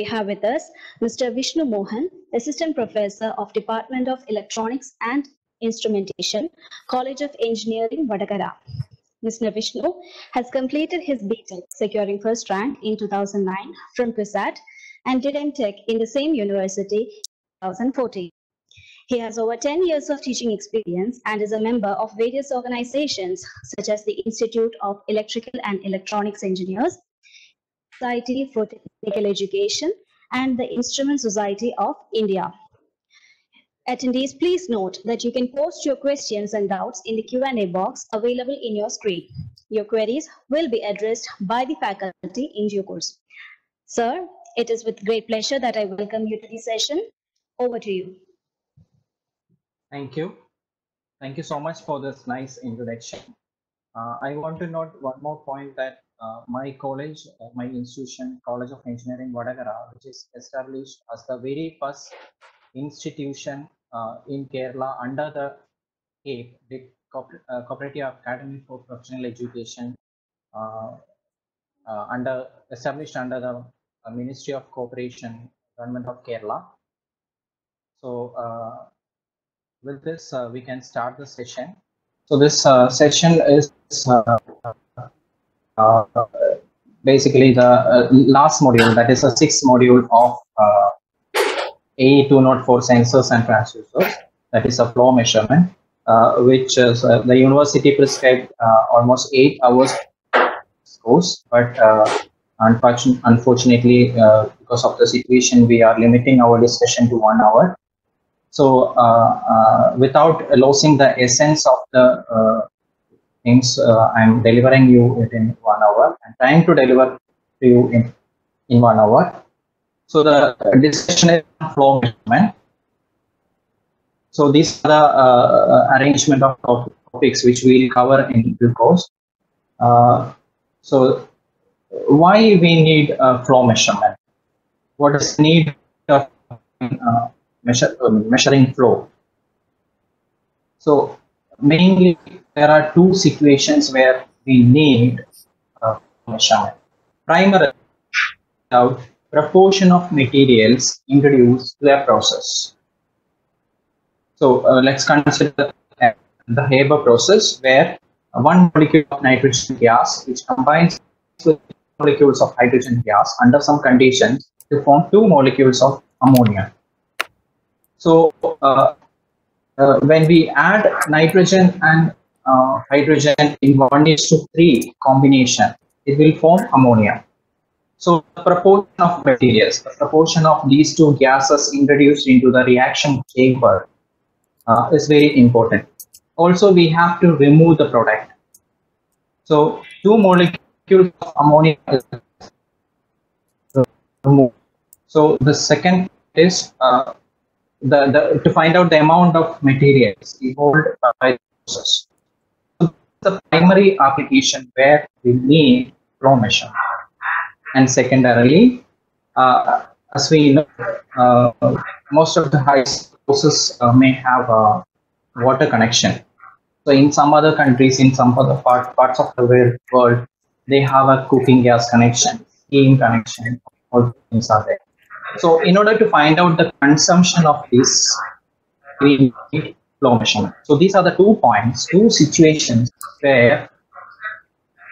We have with us Mr. Vishnu Mohan, Assistant Professor of Department of Electronics and Instrumentation, College of Engineering, Vadakara. Mr. Vishnu has completed his BTech, securing first rank in 2009 from CUSAT and did MTech in the same university in 2014. He has over 10 years of teaching experience and is a member of various organizations such as the Institute of Electrical and Electronics Engineers, Society for Technical Education, and the Instrument Society of India. Attendees, please note that you can post your questions and doubts in the Q&A box available in your screen. Your queries will be addressed by the faculty in due course. Sir, it is with great pleasure that I welcome you to the session. Over to you. Thank you. Thank you so much for this nice introduction. Uh, I want to note one more point that uh, my college, uh, my institution, College of Engineering Vadakara, which is established as the very first institution uh, in Kerala under the CAPE, the Cooper- uh, Cooperative Academy for Professional Education, uh, under established under the Ministry of Cooperation, Government of Kerala. So with this, we can start the session. So this session is uh, basically the uh, last module, that is the sixth module of uh, AE204 sensors and transducers, that is a flow measurement, uh, which is, the university prescribed almost eight hours course, but unfortun- unfortunately, uh, because of the situation, we are limiting our discussion to one hour. So, uh, uh, without losing the essence of the uh, things, uh, I'm delivering you in one hour and trying to deliver to you in, in one hour. So, the discussion is flow measurement. So, these are the uh, arrangement of topics which we will cover in due course. Uh, so, why we need flow measurement? What is need of uh, measure, measuring flow? So, mainly there are two situations where we need uh, measurement. Primarily, about proportion of materials introduced to a process. So uh, let's consider the, the Haber process where one molecule of nitrogen gas which combines with molecules of hydrogen gas under some conditions to form two molecules of ammonia. So uh, uh, when we add nitrogen and uh, hydrogen in 1 is to 3 combination, it will form ammonia. So the proportion of materials, the proportion of these two gases introduced into the reaction chamber uh, is very important. Also, we have to remove the product. So two molecules of ammonia is removed. So the second is uh, the, the to find out the amount of materials evolved by the process. The primary application where we need flow measurement. And secondarily, uh, as we know, uh, most of the high houses uh, may have a water connection. So in some other countries, in some other part, parts of the world, world, they have a cooking gas connection, steam connection, all things are there. So in order to find out the consumption of this, we need flow measurement. So these are the two points, two situations where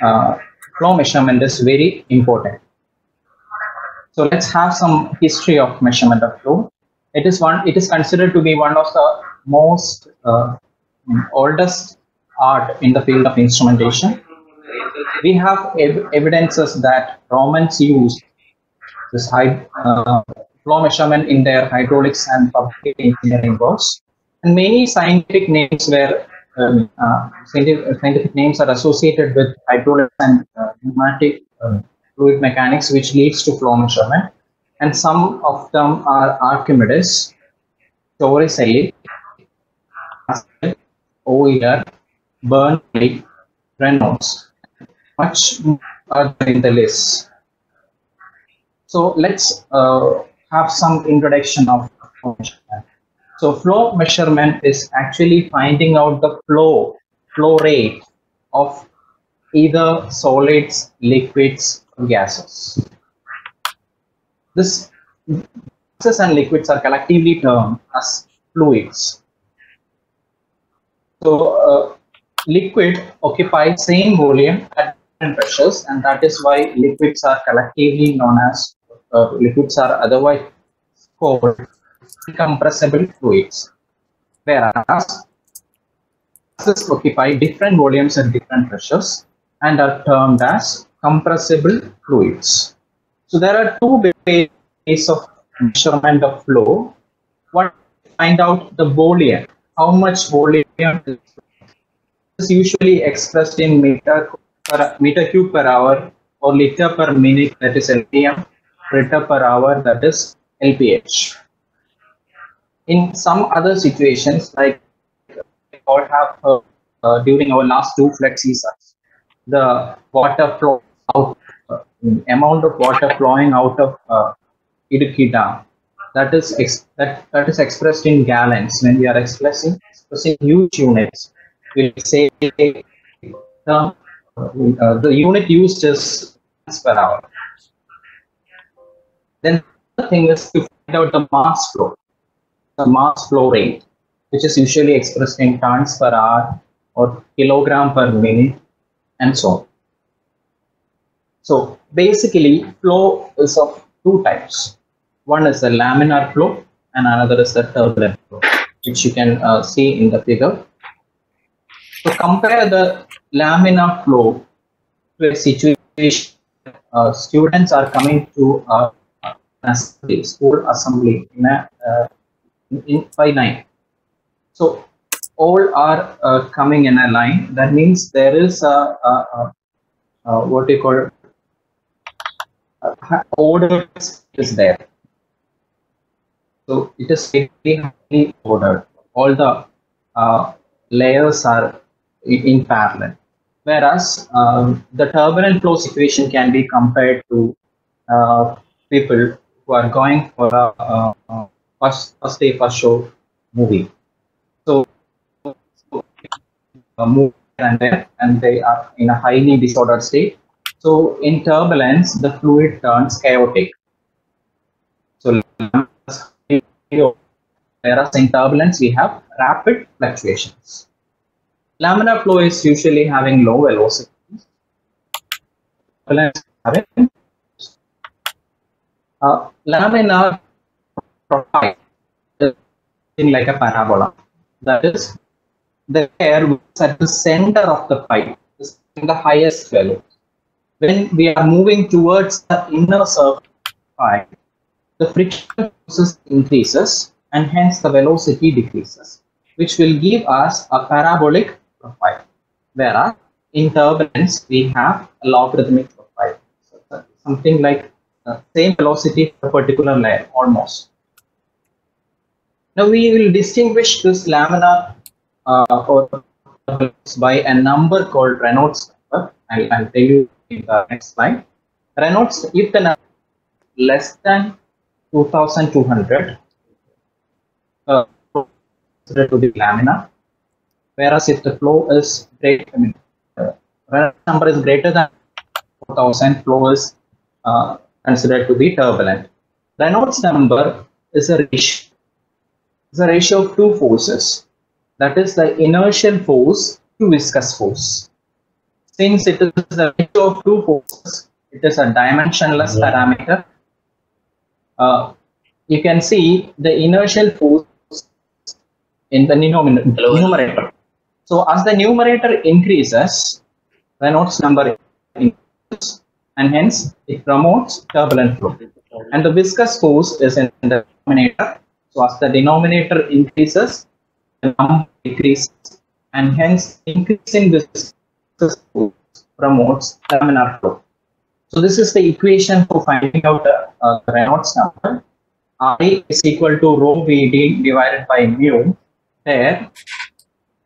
uh, flow measurement is very important. So let's have some history of measurement of flow. It is one. It is considered to be one of the most uh, oldest art in the field of instrumentation. We have ev- evidences that Romans used this high uh, flow measurement in their hydraulics and public engineering works, and many scientific names were um, uh, scientific, scientific names are associated with hydraulics and uh, pneumatic uh, fluid mechanics, which leads to flow measurement. And some of them are Archimedes, Torricelli, Euler, Bernoulli, Reynolds. Much more in the list. So let's uh, have some introduction of flow measurement. So flow measurement is actually finding out the flow, flow rate of either solids, liquids, or gases. this gases and liquids are collectively termed as fluids. So uh, liquid occupies same volume at different pressures and that is why liquids are collectively known as uh, liquids are otherwise called compressible fluids whereas gases occupy different volumes at different pressures and are termed as compressible fluids so there are two ways of measurement of flow one find out the volume how much volume is usually expressed in meter per meter cube per hour or liter per minute that is LPM, liter per hour that is LPH. In some other situations like we all have uh, uh, during our last two flood seasons, the water flow out, uh, amount of water flowing out of uh, Idukki Dam that is that, that is expressed in gallons. When we are expressing expressing huge units we'll say the, uh, the unit used is per hour. Then the thing is to find out the mass flow the mass flow rate which is usually expressed in tons per hour or kilogram per minute and so on so basically flow is of two types one is the laminar flow and another is the turbulent flow, which you can uh, see in the figure. So compare the laminar flow to a situation uh, students are coming to a assembly, school assembly in a uh, in by nine. So all are uh, coming in a line. That means there is a, a, a, a what you call order is there so it is highly ordered. All the uh, layers are in, in parallel. Whereas um, the turbulent flow situation can be compared to uh, people who are going for a, first, first day, first show movie. So, uh, move and there, and they are in a highly disordered state. So, in turbulence, the fluid turns chaotic. So, whereas in turbulence we have rapid fluctuations. Laminar flow is usually having low velocity. Uh, laminar profile is like a parabola. That is, the air is at the center of the pipe is in the highest value. When we are moving towards the inner surface pipe, the friction forces increases and hence the velocity decreases, which will give us a parabolic profile. Whereas in turbulence, we have a logarithmic profile. So something like the same velocity for a particular layer, almost. Now we will distinguish this laminar uh, by a number called Reynolds number. I'll, I'll tell you in the next slide. Reynolds, if the number less than 2200 uh, to the lamina, whereas if the flow is great, I mean, uh, number is greater than 4000, flow is uh, considered to be turbulent. Reynolds number is a ratio, is a ratio of two forces. That is the inertial force to viscous force. Since it is the ratio of two forces, it is a dimensionless yeah. parameter uh, you can see the inertial force in the numerator. So as the numerator increases, the Reynolds number increases and hence it promotes turbulent flow. And the viscous force is in the denominator. So as the denominator increases, the number decreases and hence increasing force promotes laminar flow. So this is the equation for finding out the uh, Reynolds number. I is equal to rho Vd divided by mu, where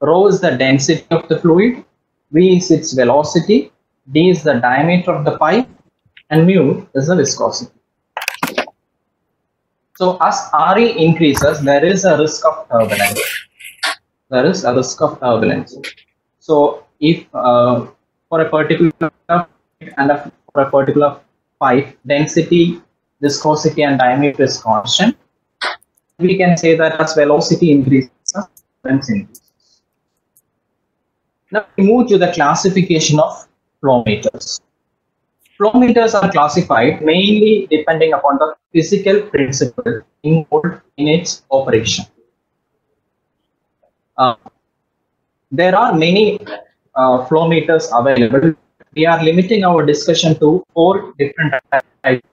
rho is the density of the fluid, V is its velocity, D is the diameter of the pipe, and mu is the viscosity. So as Re increases, there is a risk of turbulence. There is a risk of turbulence. So if uh, for a particular and a for a particular pipe, density viscosity and diameter is constant, we can say that as velocity increases, difference increases. Now we move to the classification of flow meters. Flow meters are classified mainly depending upon the physical principle involved in its operation. Uh, there are many uh, flow meters available. We are limiting our discussion to four different types.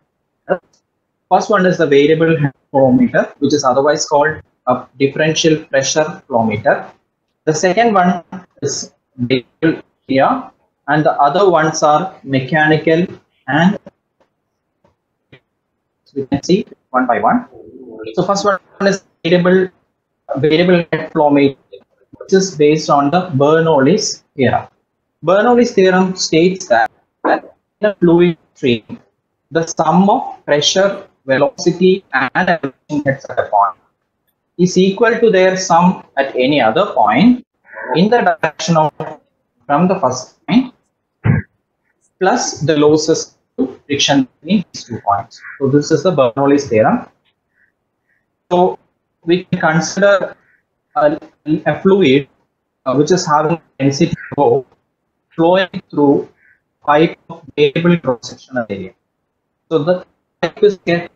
First one is the variable flow meter, which is otherwise called a differential pressure flow meter. The second one is variable area, and the other ones are mechanical and we can see one by one. So first one is variable variable head flow meter, which is based on the Bernoulli's theorem. Bernoulli's theorem states that in a fluid stream, the sum of pressure, velocity, and elevation heads at a point is equal to their sum at any other point in the direction of from the first point plus the losses to friction between these two points. So this is the Bernoulli's theorem. So we can consider a, a fluid uh, which is having density rho flowing through pipe of variable cross-sectional area. So the pipe is get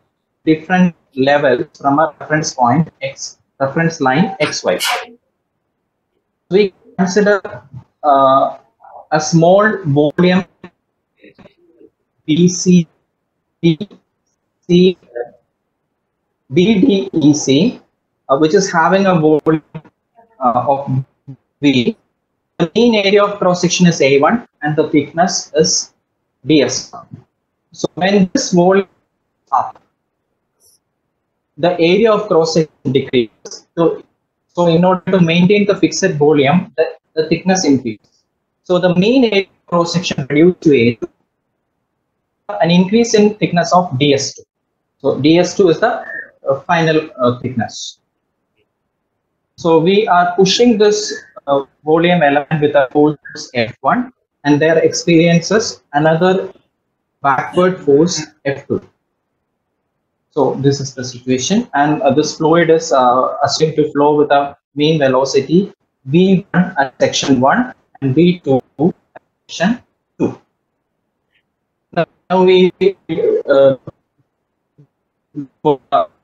different levels from a reference point x reference line xy. We consider uh, a small volume BC C BDEC, uh, which is having a volume uh, of V. The mean area of cross section is A1 and the thickness is ds. So when this volume is up, the area of cross section decreases. So, so in order to maintain the fixed volume, the, the thickness increases. So the mean area of cross section reduced to A2 an increase in thickness of ds2. So ds2 is the uh, final uh, thickness. So we are pushing this uh, volume element with a force F1 and there experiences another backward force F2. So this is the situation and uh, this fluid is uh, assumed to flow with a mean velocity V1 at section 1 and V2 at section 2 now we uh,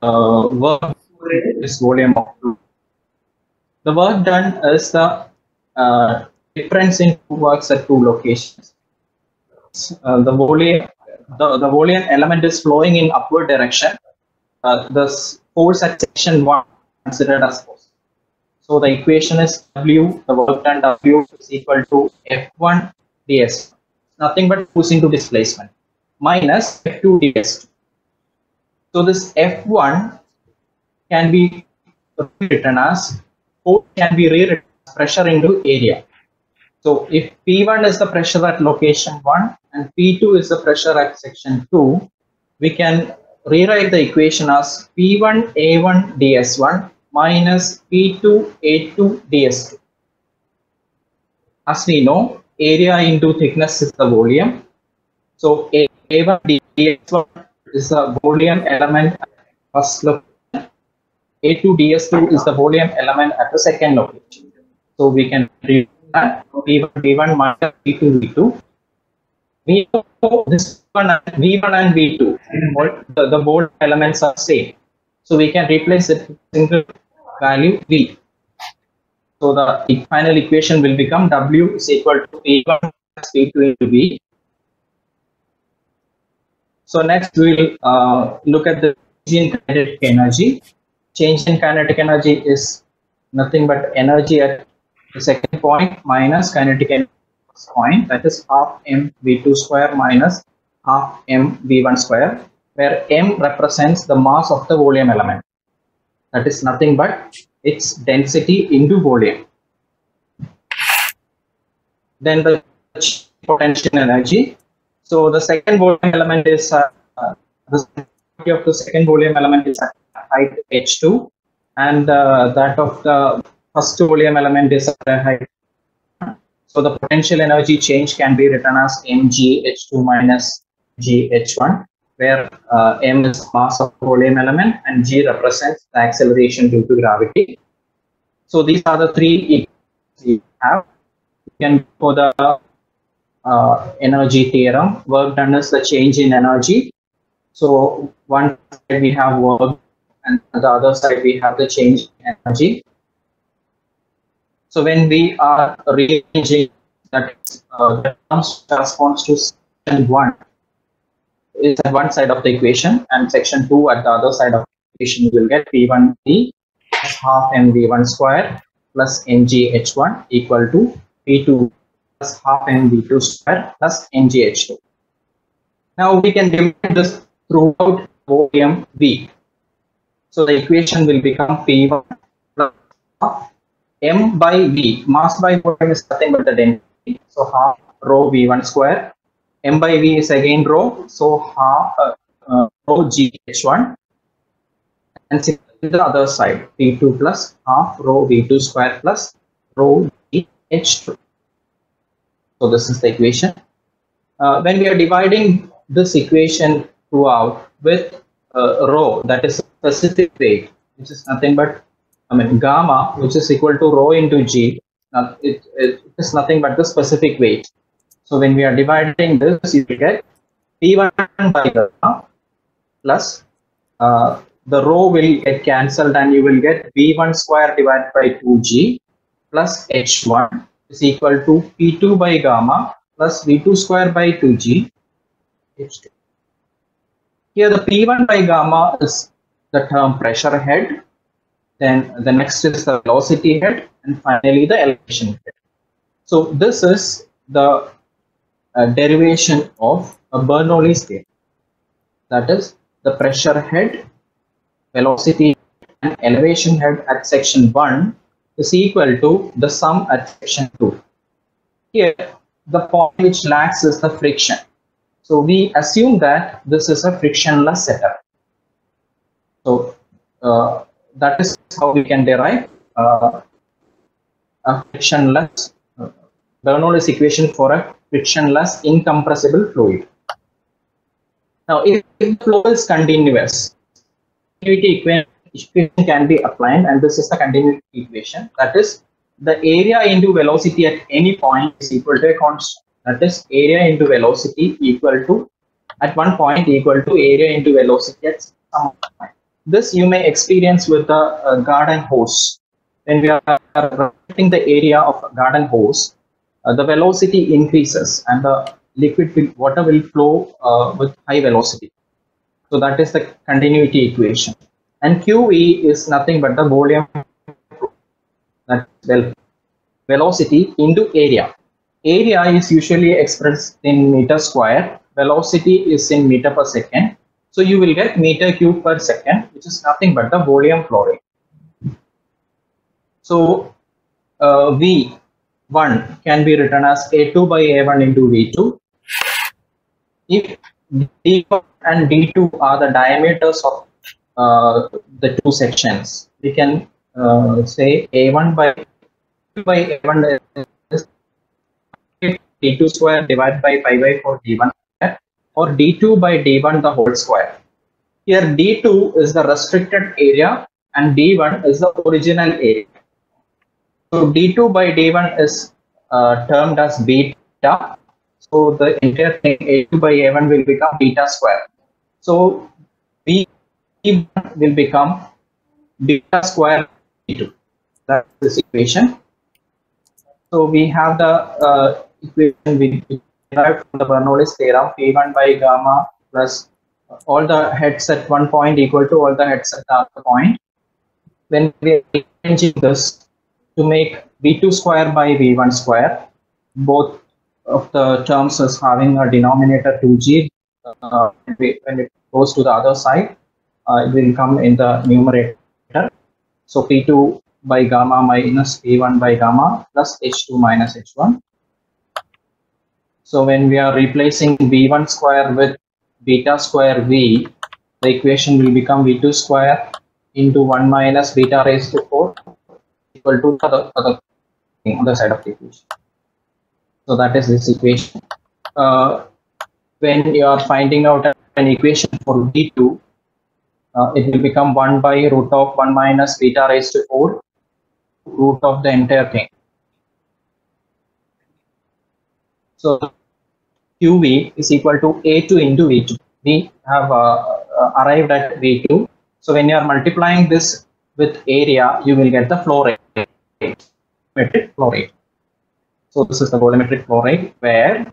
uh, work this volume of. The work done is the uh, difference in two works at two locations. Uh, the volume the, the volume element is flowing in upward direction. Uh, the force at section one considered as force. So the equation is W, the work done W is equal to F1 ds. Nothing but force into displacement minus F2 ds. So this F1 can be written as force can be rewritten as pressure into area. So if P1 is the pressure at location 1 and P2 is the pressure at section 2, we can rewrite the equation as P1 A1 ds1 minus P2 A2 ds2. As we know, area into thickness is the volume. So A a1 ds1 is the volume element at first location. A2 ds2 is the volume element at the second location. So we can read that V1 V1 minus V2 V2. We know this one and V1 and V2, the, the volume elements are same. So we can replace it with single value V. So the final equation will become W is equal to V1 plus V2 into V so next we'll uh, look at the change in kinetic energy. Change in kinetic energy is nothing but energy at the second point minus kinetic energy point that is half m v2 square minus half m v1 square where m represents the mass of the volume element. That is nothing but its density into volume. Then the potential energy so the second volume element is uh, the of the second volume element is height h2, and uh, that of the first volume element is height. So the potential energy change can be written as mg h2 minus g h1, where uh, m is mass of volume element and g represents the acceleration due to gravity. So these are the three equations we have. You can for the uh, energy theorem, work done is the change in energy. So one side we have work and the other side we have the change in energy. So when we are rearranging that uh, corresponds to section one is at one side of the equation and section two at the other side of the equation you will get v1v plus half mv1 square plus mgh1 equal to v2 plus half mv2 square plus NgH2. Now we can divide this throughout volume v. So the equation will become p1 plus half m by v. Mass by volume is nothing but the density. So half rho v1 square. m by v is again rho. So half uh, uh, rho gh1. And similarly the other side p2 plus half rho v2 square plus rho gh2. So this is the equation. Uh, when we are dividing this equation throughout with uh, rho, that is specific weight, which is nothing but, I mean, gamma, which is equal to rho into g, uh, it, it is nothing but the specific weight. So when we are dividing this, you get P1 by gamma plus uh, the rho will get cancelled and you will get V1 square divided by 2g plus H1 is equal to P2 by gamma plus V2 square by 2g H2. Here the P1 by gamma is the term pressure head, then the next is the velocity head, and finally the elevation head. So this is the uh, derivation of a Bernoulli's theorem. That is the pressure head, velocity and elevation head at section 1 is equal to the sum at section 2. Here the point which lacks is the friction. So we assume that this is a frictionless setup. So uh, that is how we can derive uh, a frictionless uh, Bernoulli's equation for a frictionless incompressible fluid. Now, if the flow is continuous, continuity equation can be applied, and this is the continuity equation. That is, the area into velocity at any point is equal to a constant. That is, area into velocity equal to at one point equal to area into velocity at some point. This you may experience with the uh, garden hose. When we are writing the area of garden hose, uh, the velocity increases and the liquid will, water will flow uh, with high velocity. So that is the continuity equation. And QE is nothing but the volume that well velocity into area. Area is usually expressed in meter square. Velocity is in meter per second. So you will get meter cube per second, which is nothing but the volume flow rate. So uh, V1 can be written as A2 by A1 into V2. If D1 and D2 are the diameters of the two sections, we can uh, say A1 by by A1 is D2 square divided by pi by 4 D1 or D2 by D1 the whole square. Here D2 is the restricted area and D1 is the original area. So D2 by D1 is uh, termed as beta. So the entire thing A2 by A1 will become beta square. So B will become beta square D2. That's this equation. So we have the uh, equation we derived from the Bernoulli's theorem P1 by gamma plus all the heads at one point equal to all the heads at the other point. When we are this to make V2 square by V1 square, both of the terms is having a denominator 2g. Uh, when it goes to the other side, it will come in the numerator. So P2 by gamma minus P1 by gamma plus H2 minus H1. So when we are replacing V1 square with beta square V, the equation will become V2 square into 1 minus beta raised to 4 equal to the other side of the equation. So that is this equation. Uh, when you are finding out an equation for V2, uh, it will become 1 by root of 1 minus beta raised to 4 root of the entire thing. So QV is equal to A2 into V2. We have uh, uh, arrived at V2. So when you are multiplying this with area, you will get the flow rate, metric flow rate. So this is the volumetric flow rate where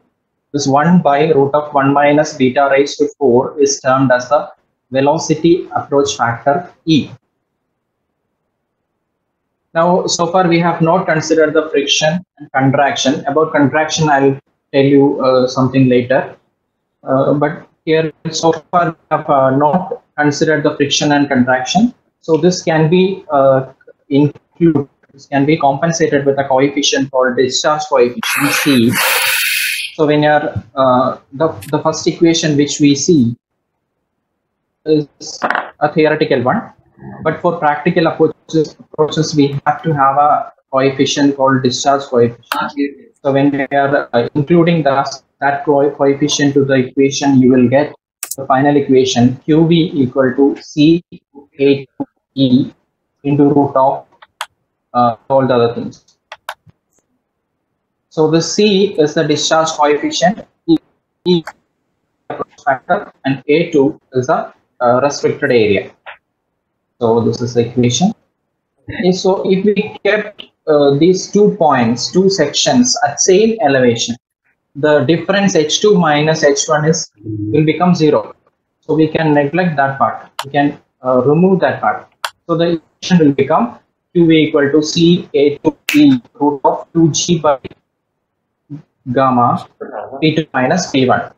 this 1 by root of 1 minus beta raised to 4 is termed as the velocity approach factor E. Now, so far we have not considered the friction and contraction. About contraction, I will tell you uh, something later. Uh, but here, so far, we have uh, not considered the friction and contraction. So this can be uh, included, this can be compensated with a coefficient called discharge coefficient C. So when you're, uh, the, the first equation which we see is a theoretical one. But for practical approaches, approaches we have to have a coefficient called discharge coefficient. So when we are uh, including that, that coefficient to the equation, you will get the final equation QV equal to C8E into root of uh, all the other things. So the C is the discharge coefficient, E E factor, and A2 is the uh, restricted area. So this is the equation. Okay, so if we kept uh, these two points, two sections at same elevation, the difference H2 minus H1 is will become zero. So we can neglect that part. We can uh, remove that part. So the equation will become QV equal to C A to E root of 2G by gamma P2 minus P1.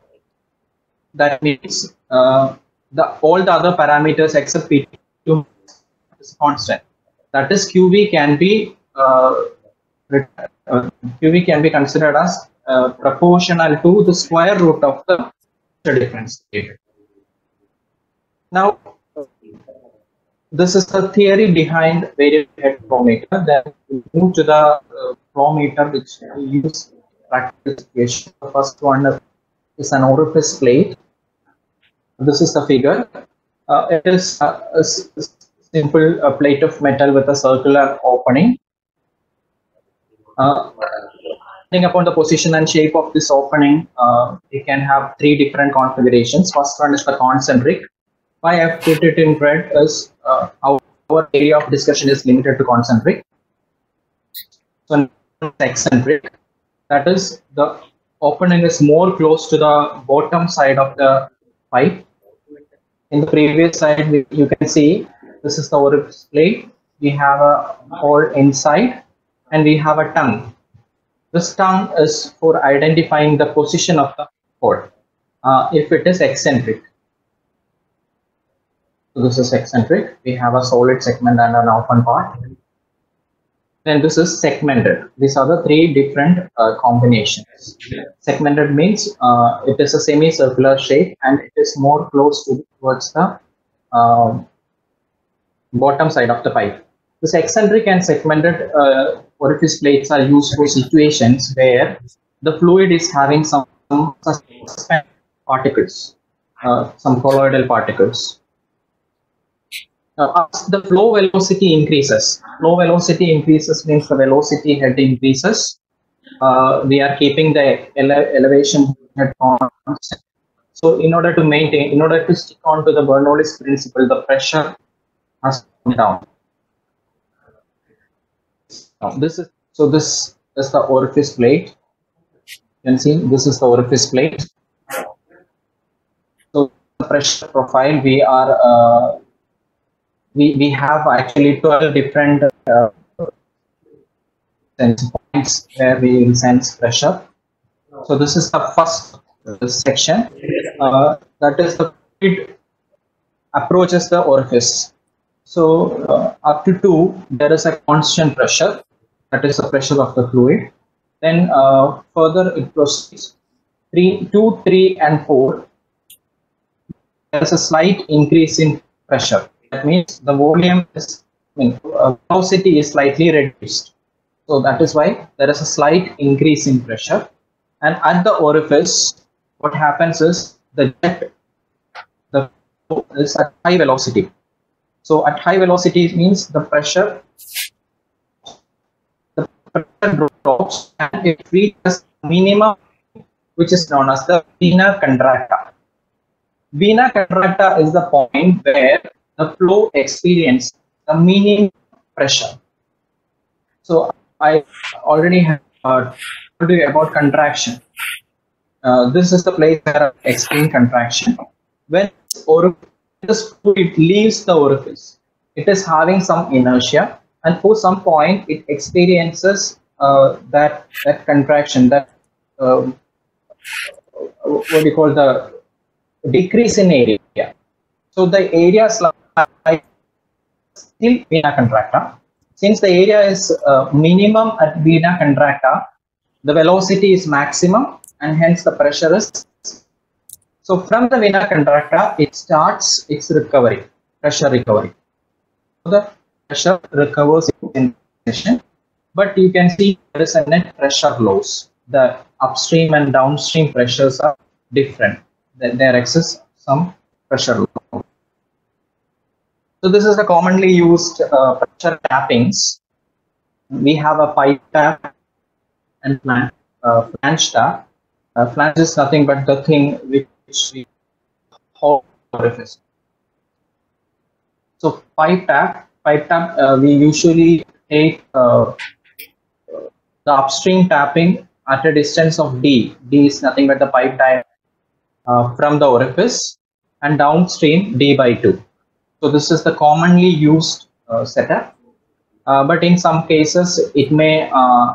That means uh, the all the other parameters except P2 is constant. That is QV can be uh, QV can be considered as uh, proportional to the square root of the difference. Now, this is the theory behind variable head flow meter. Then we move to the uh, flow meter which we use practical situation. The first one is an orifice plate. This is the figure. Uh, It is a simple uh, plate of metal with a circular opening. Uh, depending upon the position and shape of this opening, uh, we can have three different configurations. First one is the concentric. Why I've put it in red is uh, our, our area of discussion is limited to concentric. So eccentric, that is the opening is more close to the bottom side of the pipe. In the previous slide, you can see this is the orifice plate. We have a hole inside and we have a tongue. This tongue is for identifying the position of the hole. Uh, if it is eccentric, so this is eccentric. We have a solid segment and an open part. Then this is segmented. These are the three different uh, combinations. Segmented means uh, it is a semicircular shape and it is more close to, towards the um, bottom side of the pipe. This eccentric and segmented uh, orifice plates are used for situations where the fluid is having some, some particles, uh, some colloidal particles. Now, as the flow velocity increases, flow velocity increases means the velocity head increases. Uh, we are keeping the ele- elevation head constant. So, in order to maintain, in order to stick on to the Bernoulli's principle, the pressure has come down. Now, this is so. This is the orifice plate. You can see this is the orifice plate. So, the pressure profile we are. Uh, we, we have actually 12 different uh, sense points where we will sense pressure. So this is the first uh, section. Uh, that is the fluid approaches the orifice. So uh, up to two, there is a constant pressure. That is the pressure of the fluid. Then uh, further it proceeds. Three, two, three, and four. There is a slight increase in pressure. That means the volume is, I mean, uh, velocity is slightly reduced. So that is why there is a slight increase in pressure. And at the orifice, what happens is the jet the is at high velocity. So at high velocity means the pressure the pressure drops and it reaches minimum which is known as the vena contracta. Vena contracta is the point where the flow experience the meaning pressure. So I already have uh, told you about contraction. Uh, this is the place where I explain contraction. When orifice it leaves the orifice, it is having some inertia, and for some point it experiences uh, that that contraction, that um, what do you call the decrease in area. So the area is still vena contracta. Since the area is uh, minimum at vena contracta, the velocity is maximum and hence the pressure is. So from the vena contracta, it starts its recovery, pressure recovery. So the pressure recovers in session, but you can see there is a net pressure loss. The upstream and downstream pressures are different. There exists some pressure loss. So this is the commonly used uh, pressure tappings. We have a pipe tap and flange, uh, flange tap. Uh, flange is nothing but the thing which we hold orifice. So pipe tap, pipe tap, uh, we usually take uh, the upstream tapping at a distance of D. D is nothing but the pipe diameter uh, from the orifice and downstream D by 2. So this is the commonly used uh, setup. Uh, but in some cases, it may uh,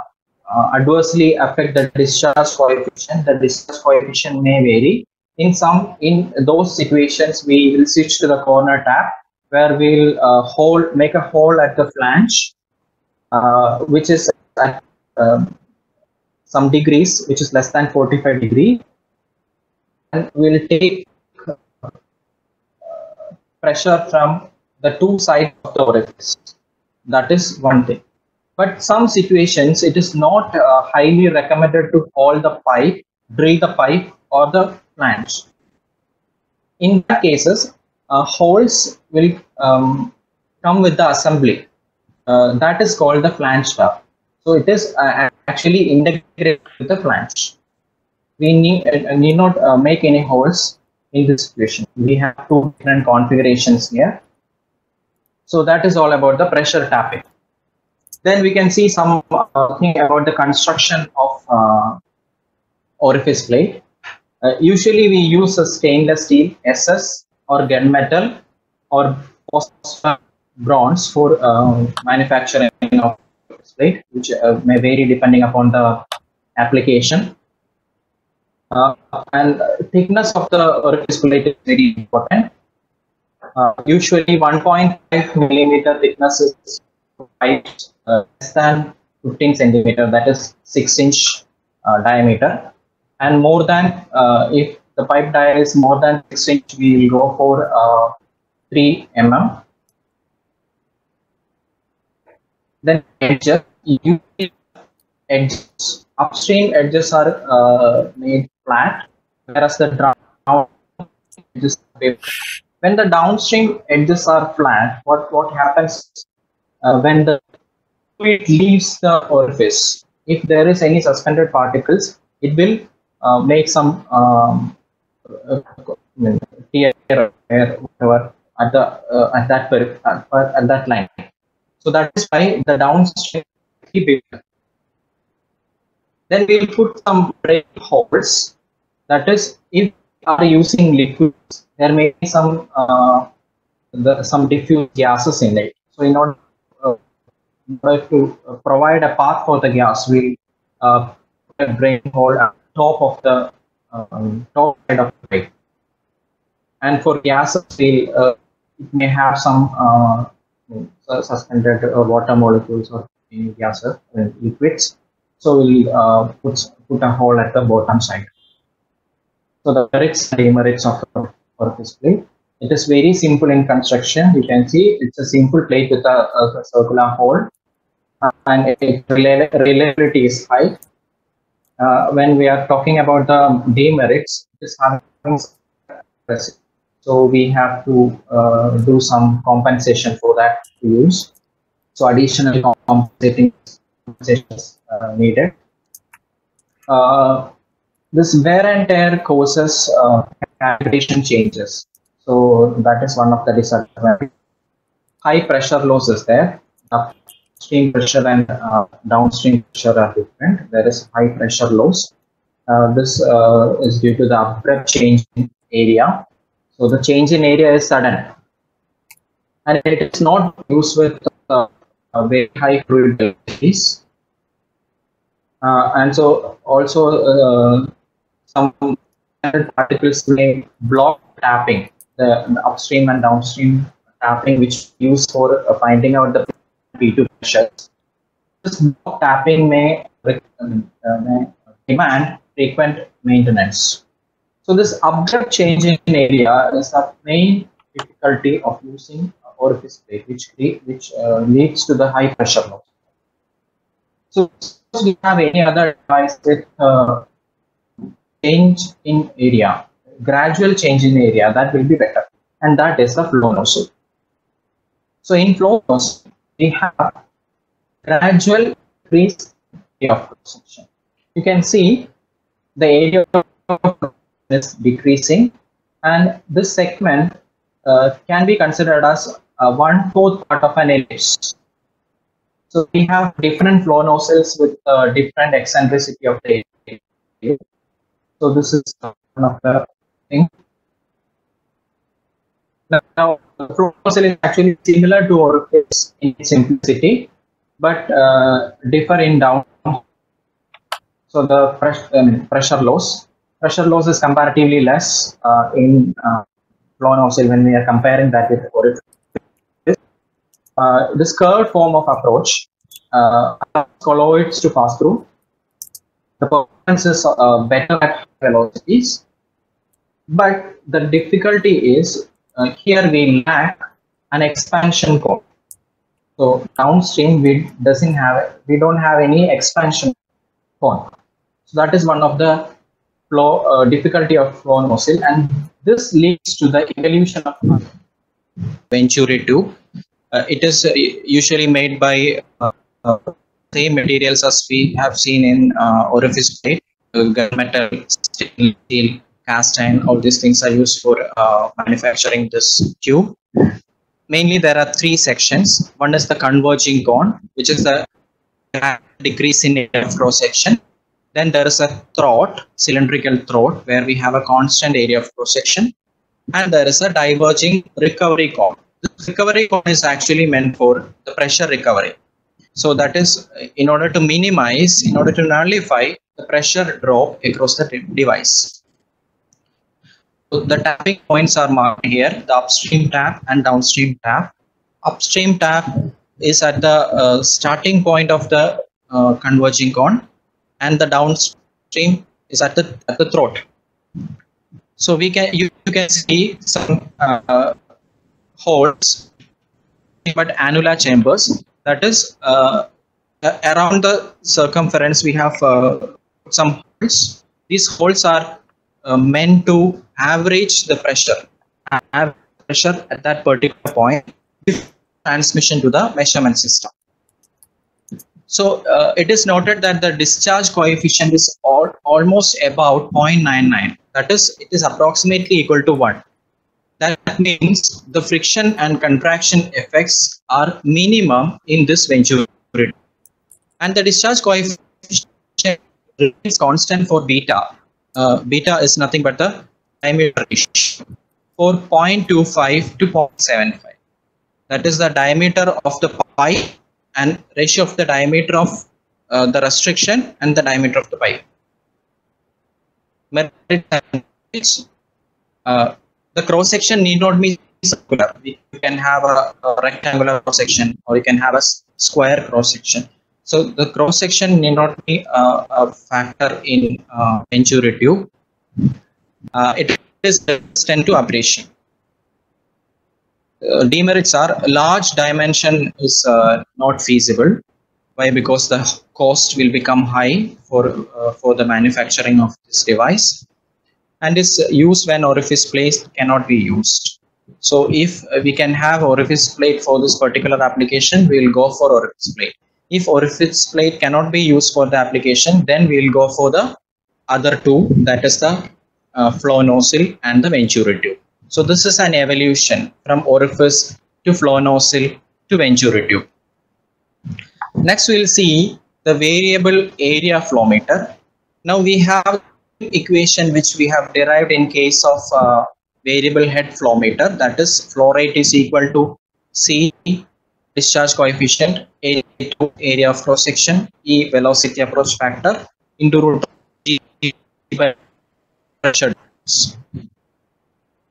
uh, adversely affect the discharge coefficient. The discharge coefficient may vary. In some, in those situations, we will switch to the corner tap where we'll uh, hold, make a hole at the flange, which is at um, some degrees, which is less than 45 degree. And we'll take pressure from the two sides of the orifice. That is one thing. But some situations, it is not uh, highly recommended to hold the pipe, drill the pipe or the flange. In that cases, uh, holes will um, come with the assembly. Uh, that is called the flange tap. So it is uh, actually integrated with the flange. We need, uh, need not uh, make any holes in this situation. We have two different configurations here. So that is all about the pressure tapping. Then we can see some uh, thing about the construction of uh, orifice plate. Uh, usually we use a stainless steel SS or gunmetal or bronze for um, manufacturing of orifice plate, which uh, may vary depending upon the application. Uh, and thickness of the orifice plate is very important. Uh, usually 1.5 millimeter thickness is pipe uh, less than 15 centimeter, that is 6 inch uh, diameter. And more than, uh, if the pipe diameter is more than 6 inch, we will go for 3 mm. Then edges, edges, upstream edges are made flat, whereas the down edges when the downstream edges are flat, what what happens uh, when the fluid leaves the orifice? If there is any suspended particles, it will uh, make some um, tear or whatever at the uh, at that at, at that line. So that is why the downstream bigger. Then we will put some drain holes. That is, if are using liquids, there may be some uh, the, some diffuse gases in it. So in order, uh, to provide a path for the gas, we'll uh, put a drain hole at top of the um, top side of the pipe. And for gases, we'll, uh, it may have some uh, suspended uh, water molecules or gases, liquids. So we'll put, put a hole at the bottom side. So the merits and demerits of the orifice plate. It is very simple in construction. You can see it's a simple plate with a, a circular hole uh, and its reliability is high. uh, when we are talking about the demerits, it is so we have to uh, do some compensation for that use. So additional compensating compensations uh, needed. Uh, this wear and tear causes uh, calibration changes. So that is one of the disadvantages. High pressure loss is there. Upstream pressure and uh, downstream pressure are different. There is high pressure loss. Uh, this uh, is due to the abrupt change in area. So the change in area is sudden. And it is not used with uh, very high fluid densities. Uh, and so also uh, some particles may block tapping, the, the upstream and downstream tapping, which used for uh, finding out the P2 pressures. This block tapping may, may demand frequent maintenance. So this abrupt change in area is the main difficulty of using orifice plate, which which uh, leads to the high pressure loss. So do you have any other advice with uh, change in area, gradual change in area, that will be better. And that is the flow nozzle. So in flow nozzle, we have gradual increase of cross section. You can see the area is decreasing and this segment uh, can be considered as uh, one fourth part of an ellipse. So we have different flow nozzles with uh, different eccentricity of the area. So this is one of the things. Now, the flow nozzle is actually similar to orifice in simplicity, but uh, differ in down. So the pressure, um, pressure loss pressure loss is comparatively less uh, in uh, flow nozzle when we are comparing that with orifice. Uh, this curved form of approach uh, colloids to pass through. The performance is uh, better at velocities, but the difficulty is uh, here we lack an expansion cone. So downstream we doesn't have we don't have any expansion cone. So that is one of the flow uh, difficulty of flow nozzle and this leads to the evolution of Venturi tube. Uh, it is uh, usually made by uh, uh, same materials as we have seen in orifice plate, metal, steel, cast iron, all these things are used for manufacturing this tube. Mainly there are three sections. One is the converging cone, which is the decrease in area of cross section then there is a throat, cylindrical throat, where we have a constant area of cross section. And there is a diverging recovery cone. The recovery cone is actually meant for the pressure recovery. So that is in order to minimize, in order to nullify the pressure drop across the device. So the tapping points are marked here, the upstream tap and downstream tap. Upstream tap is at the uh, starting point of the uh, converging cone and the downstream is at the at the throat. So we can you, you can see some uh, holes, but annular chambers. That is uh, around the circumference we have uh, some holes. These holes are uh, meant to average the pressure, pressure at that particular point, transmission to the measurement system. So uh, it is noted that the discharge coefficient is all, almost about 0.99. That is, it is approximately equal to 1. That means the friction and contraction effects are minimum in this Venturi. And the discharge coefficient is constant for beta. Uh, beta is nothing but the diameter ratio for 0.25 to 0.75. That is the diameter of the pipe and ratio of the diameter of uh, the restriction and the diameter of the pipe. Uh, the cross section need not be circular. You can have a, a rectangular cross section or you can have a square cross section. So the cross section need not be a factor in uh, Venturi tube. Uh, it is resistant to abrasion uh, demerits are large dimension is uh, not feasible Why? Because the cost will become high for, uh, for the manufacturing of this device and is used when orifice plate cannot be used. So if we can have orifice plate for this particular application, we will go for orifice plate. If orifice plate cannot be used for the application, then we will go for the other two, that is the uh, flow nozzle and the venturi tube. So this is an evolution from orifice to flow nozzle to venturi tube. Next, we'll see the variable area flow meter. Now we have equation which we have derived in case of uh, variable head flow meter that is flow rate is equal to C discharge coefficient A area of cross section E velocity approach factor into root G by pressure.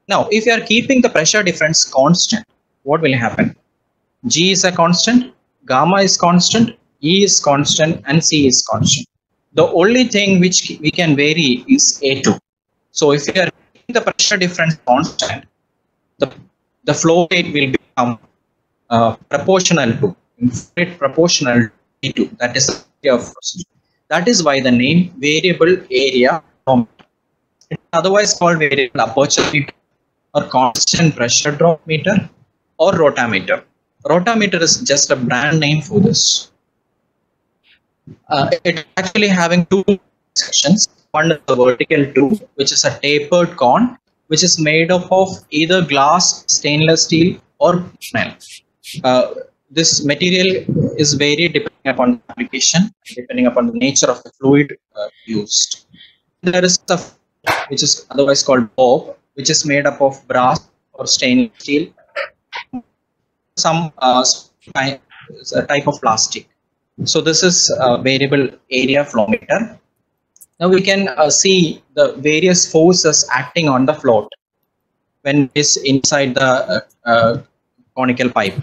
Now if you are keeping the pressure difference constant what will happen? G is a constant, gamma is constant, E is constant and C is constant. The only thing which we can vary is A2. So if you are the pressure difference constant, the, the flow rate will become uh, proportional to infinite proportional to A2. That is of. That is why the name variable area it is otherwise called variable aperture meter or constant pressure drop meter or rotameter. Rotameter is just a brand name for this. Uh, it's actually having two sections. One is the vertical tube, which is a tapered cone, which is made up of either glass, stainless steel, or metal. Uh, this material is varied depending upon the application, depending upon the nature of the fluid uh, used. There is a which is otherwise called bob, which is made up of brass or stainless steel, some uh, type of plastic. So this is a variable area flow meter. Now we can uh, see the various forces acting on the float when it is inside the uh, uh, conical pipe.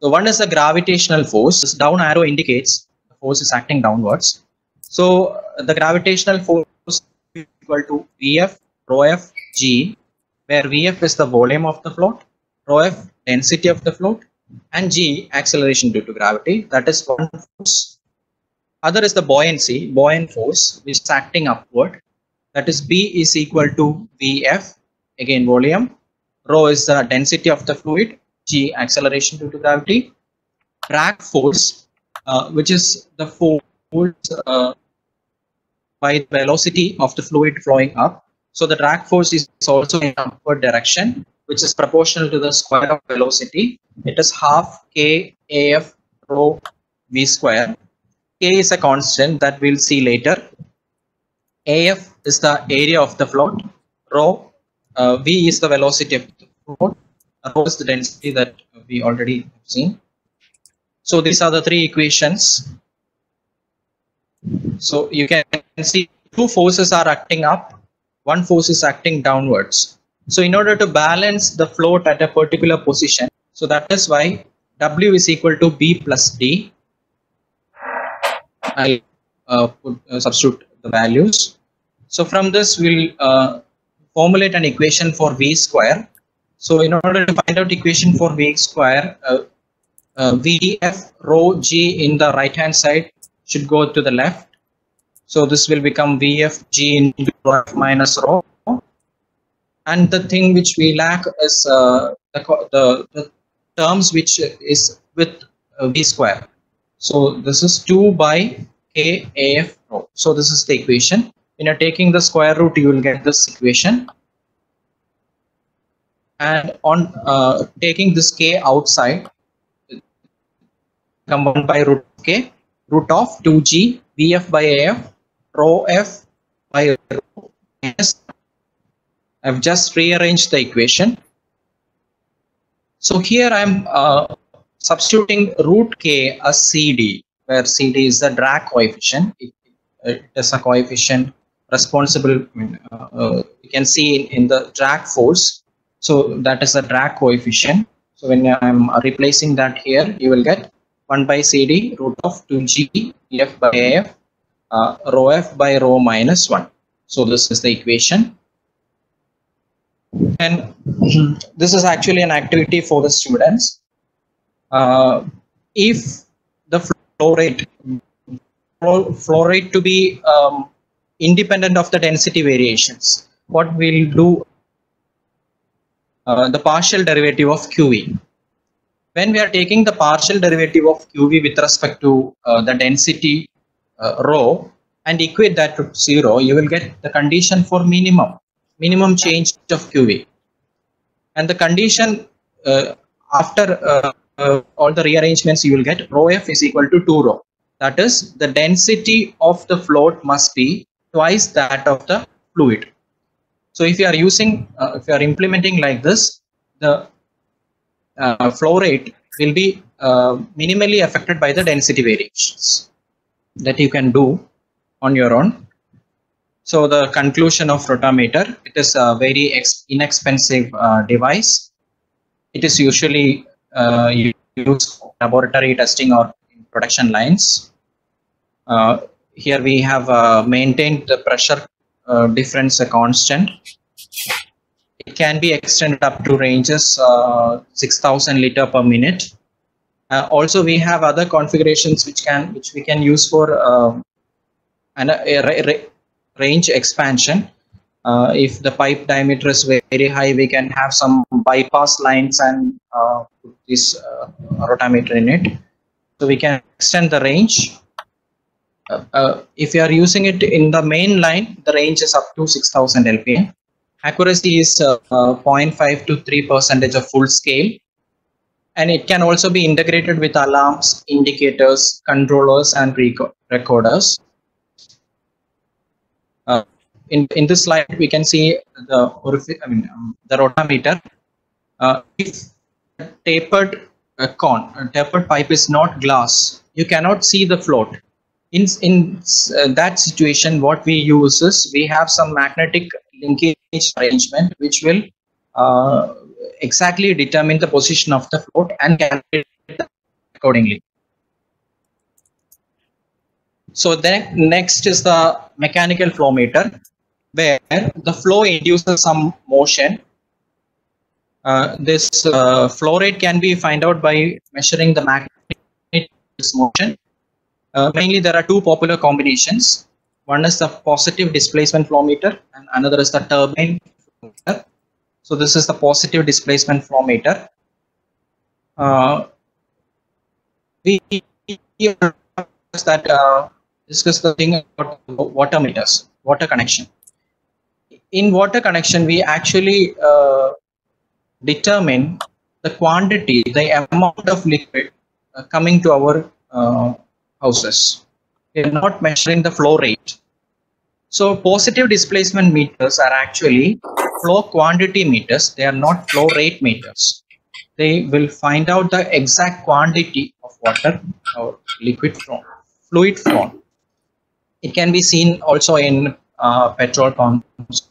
So one is the gravitational force. This down arrow indicates the force is acting downwards. So the gravitational force is equal to Vf rho f g, where Vf is the volume of the float, rho f density of the float, and g acceleration due to gravity. That is one force. Other is the buoyancy, buoyant force, which is acting upward. That is B is equal to Vf, again volume. Rho is the density of the fluid, g acceleration due to gravity. Drag force, uh, which is the force uh, by the velocity of the fluid flowing up. So the drag force is also in upward direction, which is proportional to the square of velocity. It is half k af rho v square. K is a constant that we'll see later. AF is the area of the float. Rho uh, v is the velocity of the float. Rho is the density that we already have seen. So these are the three equations. So you can see two forces are acting up, one force is acting downwards. So in order to balance the float at a particular position, so that is why W is equal to B plus D. I'll uh, put, uh, substitute the values. So from this we'll uh, formulate an equation for V square. So in order to find out equation for V square, uh, uh, VF rho G in the right hand side should go to the left. So this will become VFG into rho F minus rho. And the thing which we lack is uh, the, the, the, terms which is with uh, V square. So this is 2 by K AF rho. So this is the equation. When you're taking the square root, you will get this equation. And on uh, taking this K outside, come 1 by root K, root of 2G VF by AF rho F by rho S. I've just rearranged the equation. So here I'm uh, substituting root k as CD, where CD is the drag coefficient. It, it is a coefficient responsible, uh, uh, you can see in, in the drag force. So that is the drag coefficient. So when I'm replacing that here, you will get 1 by CD root of 2G F by AF uh, rho F by rho minus 1. So this is the equation. And this is actually an activity for the students. Uh, if the flow rate flow, rate to be um, independent of the density variations. What we'll do uh, the partial derivative of QE. When we are taking the partial derivative of QV with respect to uh, the density uh, rho and equate that to zero, you will get the condition for minimum, minimum change of QV. And the condition uh, after uh, uh, all the rearrangements, you will get rho f is equal to 2 rho. That is, the density of the float must be twice that of the fluid. So if you are using, uh, if you are implementing like this, the uh, flow rate will be uh, minimally affected by the density variations that you can do on your own. So the conclusion of rotameter, it is a very inexpensive uh, device. It is usually uh, used for laboratory testing or production lines. Uh, here we have uh, maintained the pressure difference a constant it can be extended up to ranges uh, 6000 liter per minute uh, also we have other configurations which can which we can use for uh, an, a, a range expansion. Uh, if the pipe diameter is very high we can have some bypass lines and uh, put this uh, rotameter in it. So we can extend the range. If you are using it in the main line the range is up to 6000 lpm accuracy is uh, uh, 0.5 to 3 percentage of full scale. And it can also be integrated with alarms indicators controllers and recorders. uh, in in this slide we can see the I mean, um, the rotameter. Uh, if tapered uh, cone a tapered pipe is not glass you cannot see the float. In in uh, that situation what we use is we have some magnetic linkage arrangement which will uh, exactly determine the position of the float and calculate accordingly. So then next is the mechanical flow meter where the flow induces some motion. Uh, this uh, flow rate can be find out by measuring the magnetic motion. Uh, mainly there are two popular combinations. One is the positive displacement flow meter and another is the turbine meter. So this is the positive displacement flow meter. Uh, we that uh, discuss the thing about water meters, water connection. In water connection, we actually uh, determine the quantity, the amount of liquid uh, coming to our uh, houses we are not measuring the flow rate. So positive displacement meters are actually flow quantity meters. They are not flow rate meters. They will find out the exact quantity of water or liquid flow, fluid flow. It can be seen also in uh, petrol pumps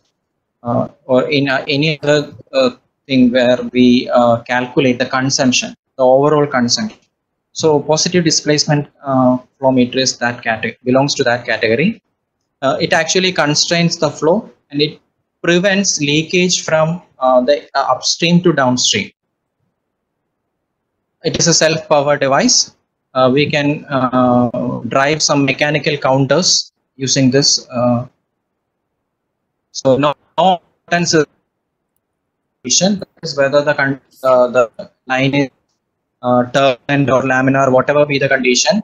or in uh, any other uh, thing where we uh, calculate the consumption, the overall consumption. So positive displacement uh, flow meter is that category belongs to that category. Uh, it actually constrains the flow and it prevents leakage from uh, the uh, upstream to downstream. It is a self-power device. Uh, we can uh, drive some mechanical counters using this. so no, no is whether the the line is uh, turbulent or laminar, whatever be the condition,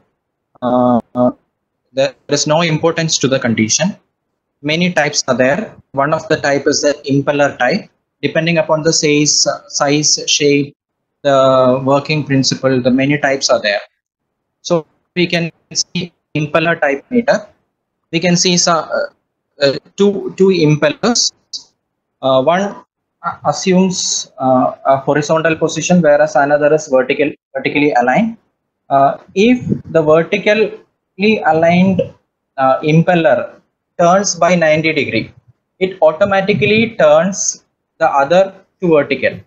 uh, uh, there is no importance to the condition. Many types are there. One of the type is the impeller type. Depending upon the size, size, shape, the working principle, the many types are there. So we can see impeller type meter. We can see uh, uh, two two impellers. Uh, one assumes uh, a horizontal position whereas another is vertical vertically aligned. Uh, if the vertically aligned uh, impeller turns by 90 degree it automatically turns the other to vertical.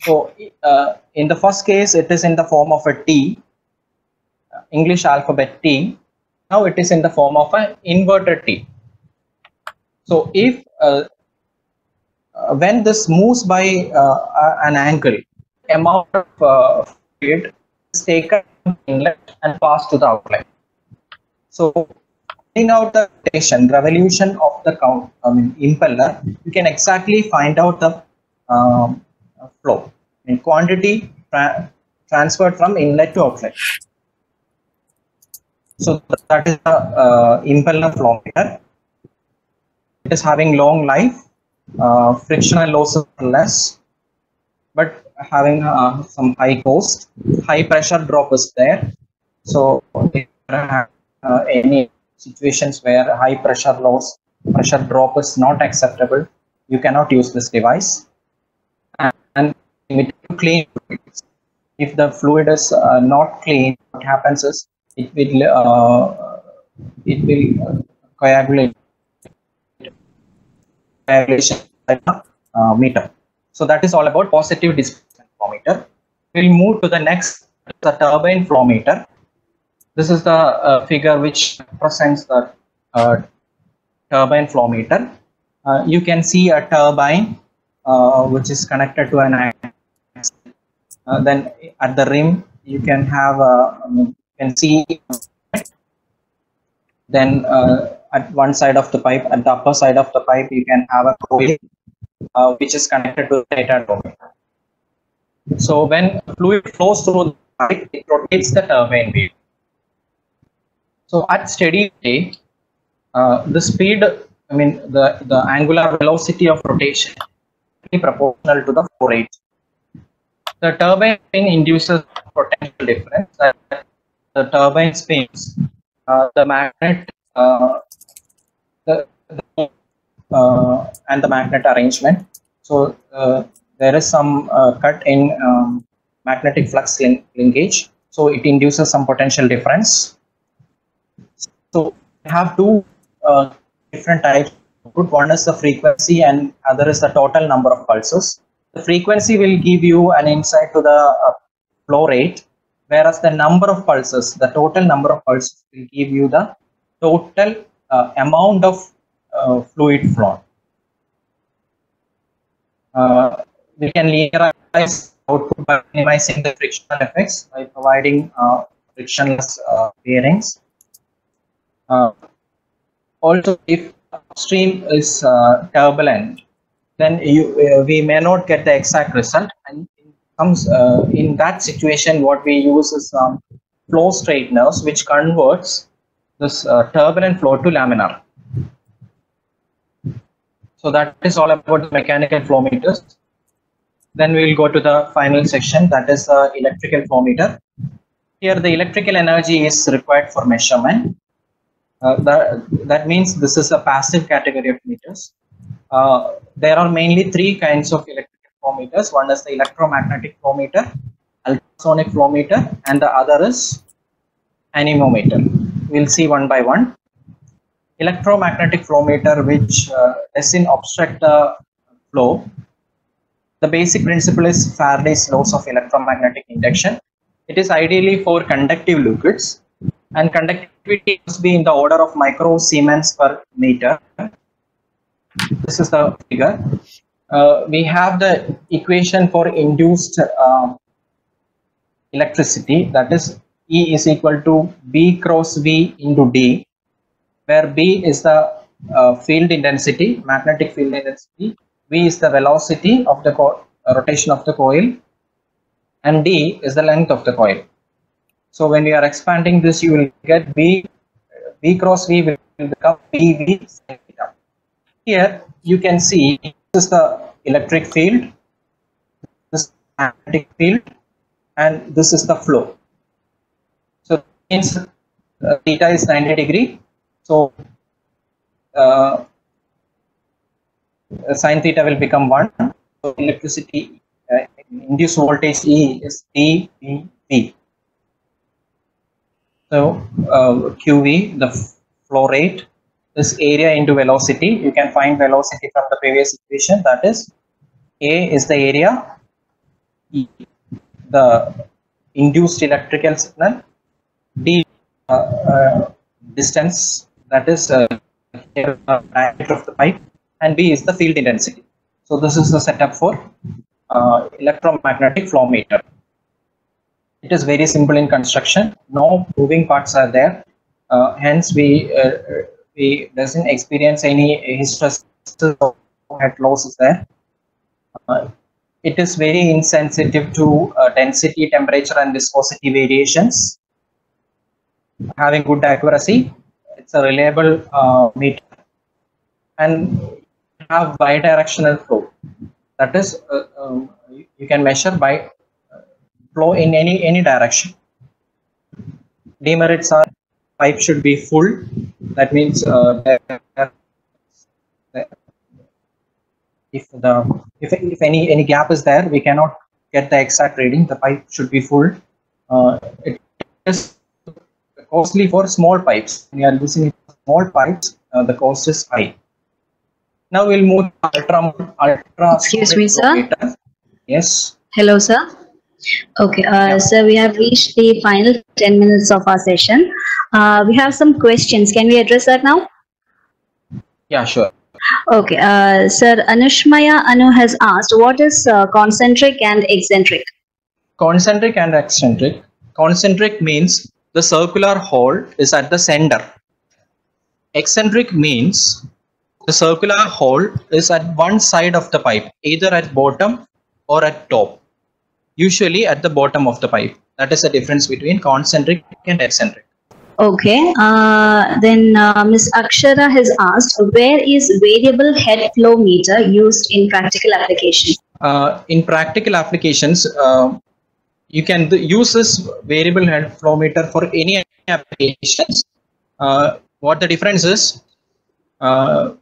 So uh, in the first case it is in the form of a t english alphabet t. Now it is in the form of an inverted t. So if uh, uh, when this moves by uh, an angle, amount of uh, fluid is taken inlet and pass to the outlet. So finding out the rotation, revolution of the count, I mean impeller, you can exactly find out the um, flow in quantity tra transferred from inlet to outlet. So that is the uh, impeller flow meter. It is having long life, uh, frictional losses are less, but having uh, some high cost, high pressure drop is there. So if you have uh, any situations where high pressure loss, pressure drop is not acceptable, you cannot use this device. And, and clean. If the fluid is uh, not clean, what happens is it will uh, it will coagulate coagulation uh, meter. So that is all about positive displacement flow meter. We'll move to the next, the turbine flow meter. This is the uh, figure which represents the uh, turbine flow meter. Uh, you can see a turbine uh, which is connected to an. Uh, then at the rim, you can have a, you can see then uh, at one side of the pipe, at the upper side of the pipe, you can have a coil uh, which is connected to the data domain. So when fluid flows through the pipe, it rotates the turbine wheel. So at steady state, uh, the speed, I mean the, the angular velocity of rotation is proportional to the flow rate. The turbine induces potential difference the turbine spins, uh, the magnet, uh, the, the uh, and the magnet arrangement. So uh, there is some uh, cut in um, magnetic flux link linkage. So it induces some potential difference. So we have two different types. One is the frequency and other is the total number of pulses. The frequency will give you an insight to the uh, flow rate, whereas the number of pulses, the total number of pulses will give you the total uh, amount of uh, fluid flow. Uh, we can linearize output by minimizing the frictional effects by providing uh, frictionless uh, bearings. Uh, also, if upstream is turbulent, then you we may not get the exact result. And in comes in that situation, what we use is um, flow straighteners, which converts this uh, turbulent flow to laminar. So that is all about mechanical flow meters. Then we will go to the final section, that is the electrical flow meter. Here the electrical energy is required for measurement. Uh, that, that means this is a passive category of meters. Uh, there are mainly three kinds of electrical flow meters. One is the electromagnetic flow meter, ultrasonic flow meter, and the other is anemometer. We'll see one by one. Electromagnetic flow meter, which uh, doesn't obstruct the flow. The basic principle is Faraday's laws of electromagnetic induction. It is ideally for conductive liquids and conductivity must be in the order of micro Siemens per meter. This is the figure. Uh, we have the equation for induced uh, electricity that is E is equal to B cross V into D, where B is the uh, field intensity, magnetic field intensity, V is the velocity of the rotation of the coil, and D is the length of the coil. So when we are expanding this, you will get B, V cross V will become PV sin theta. Here you can see this is the electric field, this is magnetic field, and this is the flow. Means uh, theta is 90 degree. So uh, sine theta will become 1. So electricity uh, induced voltage E is dBV. So uh, QV, the flow rate, is area into velocity. You can find velocity from the previous equation. That is, A is the area, E, the induced electrical signal, D uh, uh, distance, that is uh, diameter of the pipe, and B is the field intensity. So this is the setup for uh, electromagnetic flow meter. it is very simple in construction. No moving parts are there. Uh, hence, we uh, we doesn't experience any hysteresis or head losses there. It is very insensitive to density, temperature, and viscosity variations. Having good accuracy, it's a reliable uh, meter, and have bidirectional flow. That is, uh, um, you can measure by uh, flow in any any direction. Demerits are pipe should be full. That means uh, if the if, if any any gap is there, we cannot get the exact reading. The pipe should be full. Uh, it is costly for small pipes. When you are using small pipes, uh, the cost is high. Now we'll move to ultra ultra. Excuse me, sir. Yes. Hello, sir. Okay, uh, Yeah. so we have reached the final 10 minutes of our session. Uh, we have some questions. Can we address that now? Yeah. Sure. Okay, uh, sir, Anushmaya Anu has asked, what is uh, concentric and eccentric? Concentric and eccentric. Concentric means the circular hole is at the center. Eccentric means the circular hole is at one side of the pipe, either at bottom or at top. Usually at the bottom of the pipe. That is the difference between concentric and eccentric. Okay, uh, then uh, Ms. Akshara has asked, where is variable head flow meter used in practical application? Uh, in practical applications, uh, you can use this variable head flow meter for any applications. Uh, what the difference is, uh,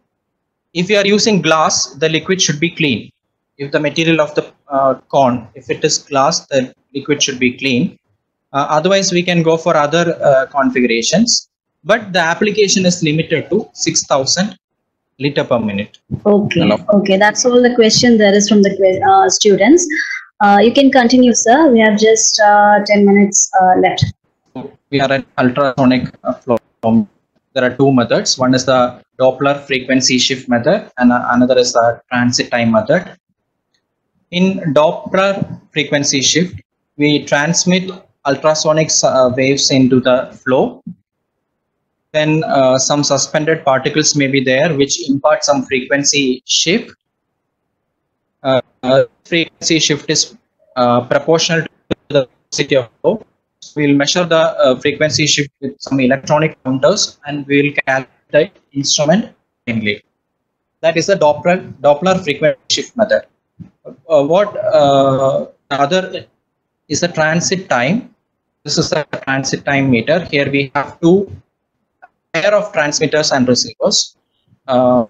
if you are using glass, the liquid should be clean. If the material of the uh, cone, if it is glass, the liquid should be clean. Uh, otherwise, we can go for other uh, configurations. But the application is limited to 6000 liter per minute. Okay, Hello. okay, that's all the question there is from the uh, students. Uh, you can continue, sir. We have just uh, 10 minutes uh, left. we are an ultrasonic uh, flow. There are two methods. One is the Doppler frequency shift method, and uh, another is the transit time method. In Doppler frequency shift, we transmit ultrasonic uh, waves into the flow. Then some suspended particles may be there, which impart some frequency shift. Uh, frequency shift is uh, proportional to the velocity of flow we'll measure the uh, frequency shift with some electronic counters and we'll calculate the instrument accordingly. That is the Doppler, Doppler frequency shift method. What the other is the transit time. This is the transit time meter. Here we have two pair of transmitters and receivers. Uh,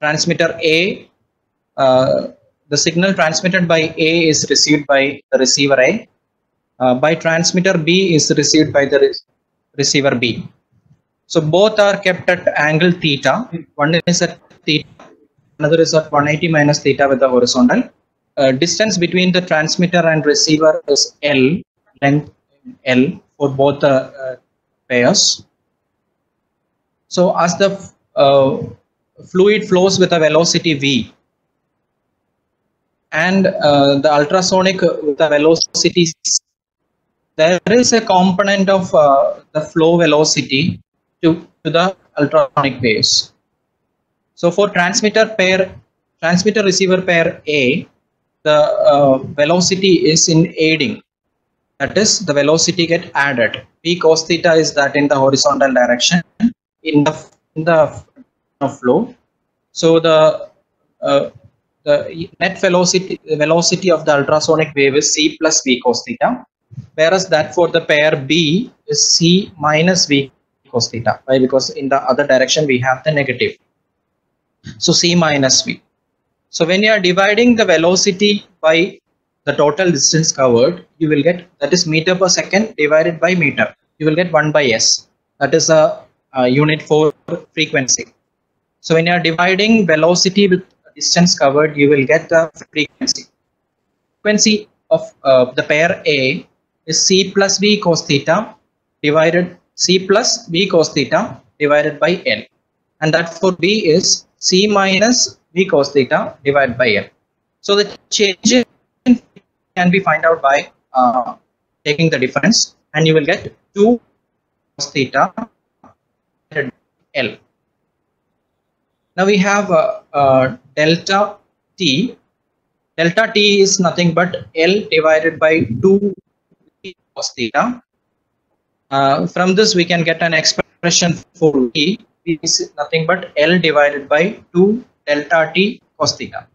transmitter A, the signal transmitted by A is received by the receiver A uh, by transmitter B is received by the re- receiver B. So both are kept at angle theta. One is at theta, another is at 180 minus theta with the horizontal. Uh, distance between the transmitter and receiver is L, length L for both the uh, pairs. So as the uh, fluid flows with a velocity V, and uh, the ultrasonic with the velocity there is a component of uh, the flow velocity to, to the ultrasonic waves. So for transmitter pair, transmitter receiver pair A, the uh, velocity is in aiding. That is, the velocity get added. P cos theta is that in the horizontal direction in the in the flow. So the uh, the net velocity velocity of the ultrasonic wave is c plus v cos theta whereas that for the pair B is C minus V cos theta. Why? Because in the other direction we have the negative. So C minus V. So when you are dividing the velocity by the total distance covered, you will get that is meter per second divided by meter. You will get 1 by S. That is a, a unit for frequency. So when you are dividing velocity with distance covered, you will get the frequency. Frequency of uh, the pair A is c plus B cos theta divided c plus B cos theta divided by L. And that for B is c minus B cos theta divided by L. So the change can be find out by uh, taking the difference and you will get 2 cos theta L. Now we have uh, uh, delta T. Delta T is nothing but L divided by 2 cos theta. Uh, from this we can get an expression for T is nothing but L divided by 2 delta T cos theta.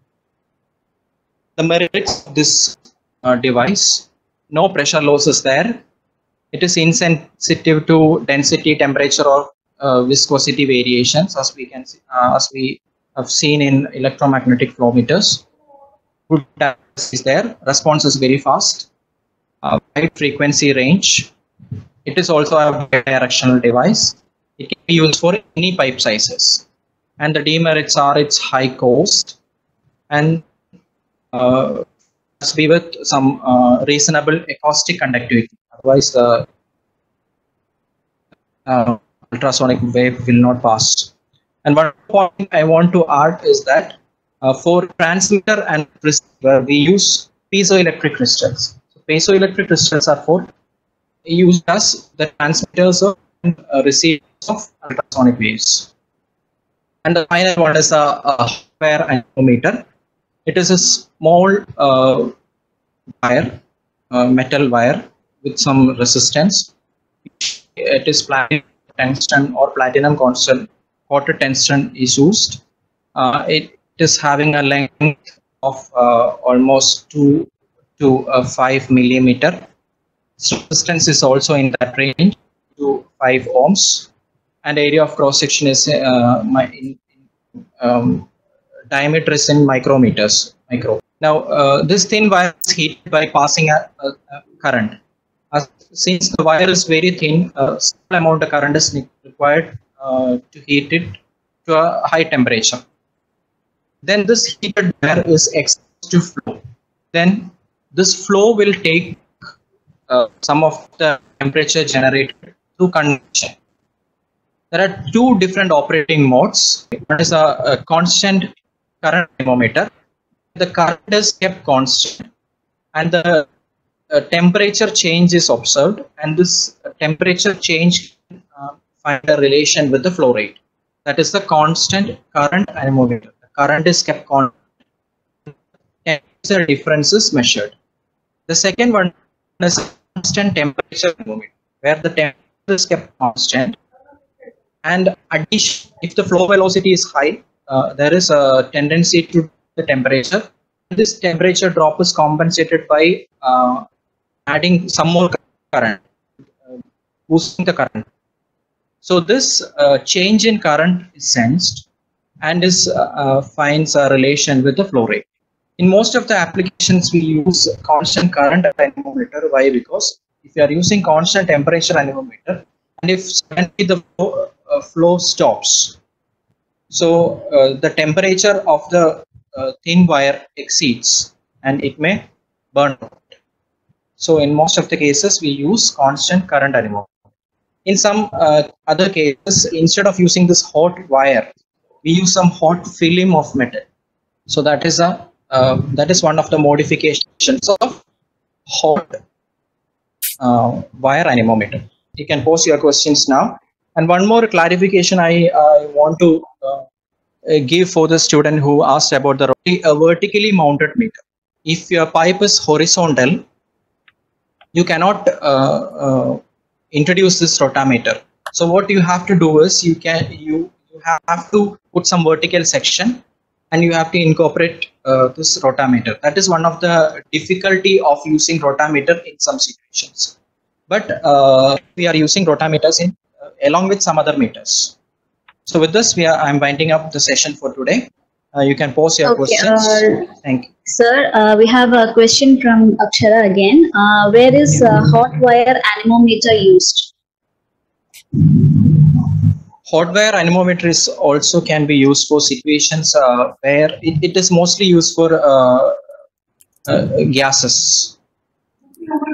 The merits of this uh, device, no pressure losses there. It is insensitive to density, temperature or uh, viscosity variations as we can see, uh, as we have seen in electromagnetic flow meters. Good is there. Response is very fast. Uh, frequency range. It is also a directional device. It can be used for any pipe sizes. And the demerits are its high cost and uh, must be with some uh, reasonable acoustic conductivity. Otherwise, the uh, ultrasonic wave will not pass. And one point I want to add is that uh, for transmitter and receiver, we use piezoelectric crystals. So piezoelectric crystals are for used as the transmitters of uh, receivers of ultrasonic waves. And the final one is a, a wire anemometer. It is a small uh, wire, uh, metal wire with some resistance. It is platinum or platinum constant coated tension is used. Uh, it is having a length of uh, almost 2 to uh, 5 millimeter. Resistance is also in that range to 5 ohms and area of cross section is uh, my in, um, diameter is in micrometers micro now uh, this thin wire is heated by passing a, a, a current As, since the wire is very thin a small amount of current is required uh, to heat it to a high temperature then this heated air is exposed to flow then this flow will take uh, some of the temperature generated through convection there are two different operating modes. One is a, a constant current thermometer. The current is kept constant and the uh, temperature change is observed and this uh, temperature change uh, find a relation with the flow rate. That is the constant current anemometer. The current is kept constant. The difference is measured. The second one is constant temperature anemometer where the temperature is kept constant and addition if the flow velocity is high uh, there is a tendency to the temperature this temperature drop is compensated by uh, adding some more current uh, boosting the current so this uh, change in current is sensed and is uh, finds a relation with the flow rate in most of the applications we use constant current anemometer why because if you are using constant temperature anemometer and if suddenly the flow, uh, flow stops. So uh, the temperature of the uh, thin wire exceeds and it may burn out. So in most of the cases we use constant current anemometer. In some other cases instead of using this hot wire we use some hot film of metal. So that is a that is one of the modifications of hot wire anemometer. You can post your questions now. And one more clarification I, I want to uh, give for the student who asked about the a vertically mounted meter. If your pipe is horizontal, you cannot uh, uh, introduce this rotameter. So what you have to do is you can you, you have to put some vertical section and you have to incorporate uh, this rotameter. That is one of the difficulty of using rotameter in some situations. But uh, we are using rotameters in along with some other meters. So with this, we are I'm winding up the session for today. Uh, you can pose your Okay, questions. uh, Thank you. Sir, uh, we have a question from Akshara again. Uh, where is uh, hot wire anemometer used? Hot wire anemometer is also can be used for situations uh, where it, it is mostly used for uh, uh, gases.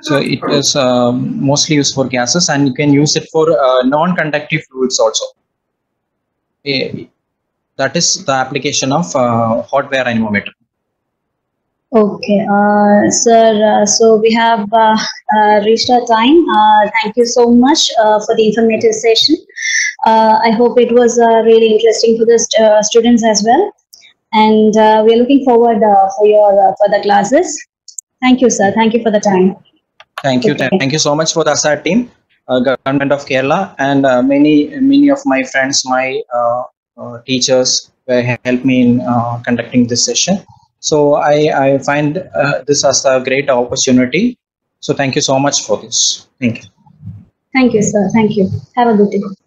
So it is um, mostly used for gases and you can use it for non-conductive fluids also. Eh, that is the application of hot wire anemometer. Okay, uh, sir. Uh, so we have uh, uh, reached our time. Uh, thank you so much uh, for the informative session. Uh, I hope it was uh, really interesting for the st- students as well. And uh, we are looking forward uh, for your uh, further classes. Thank you, sir. Thank you for the time. Thank you. Okay. Thank you so much for the ASAP team, uh, Government of Kerala, and uh, many many of my friends, my uh, uh, teachers, helped me in uh, conducting this session. So I I find uh, this as a great opportunity. So thank you so much for this. Thank you. Thank you, sir. Thank you. Have a good day.